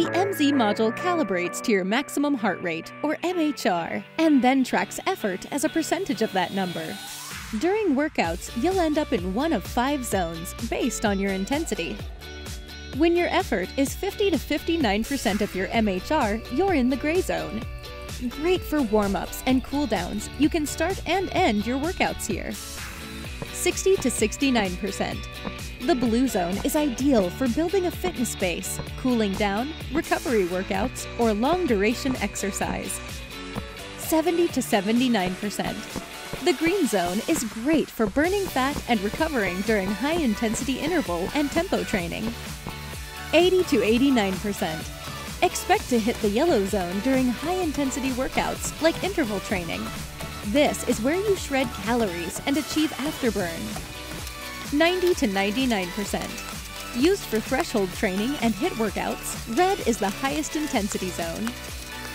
MZ module calibrates to your maximum heart rate, or MHR, and then tracks effort as a percentage of that number. During workouts, you'll end up in one of five zones based on your intensity. When your effort is 50 to 59% of your MHR, you're in the gray zone. Great for warm ups and cool downs, you can start and end your workouts here. 60 to 69%. The blue zone is ideal for building a fitness base, cooling down, recovery workouts, or long duration exercise. 70 to 79%. The green zone is great for burning fat and recovering during high intensity interval and tempo training. 80 to 89%. Expect to hit the yellow zone during high intensity workouts like interval training. This is where you shred calories and achieve afterburn. 90 to 99%. Used for threshold training and HIIT workouts, red is the highest intensity zone.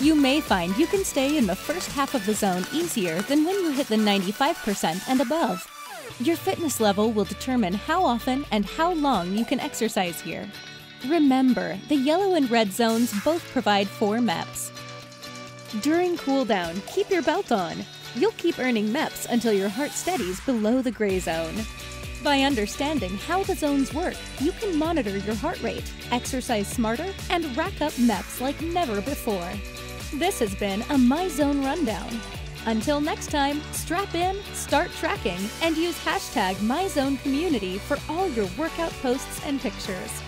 You may find you can stay in the first half of the zone easier than when you hit the 95% and above. Your fitness level will determine how often and how long you can exercise here. Remember, the yellow and red zones both provide four MEPs. During cool down, keep your belt on. You'll keep earning MEPs until your heart steadies below the gray zone. By understanding how the zones work, you can monitor your heart rate, exercise smarter, and rack up MEPs like never before. This has been a Myzone Rundown. Until next time, strap in, start tracking, and use hashtag MyzoneCommunity for all your workout posts and pictures.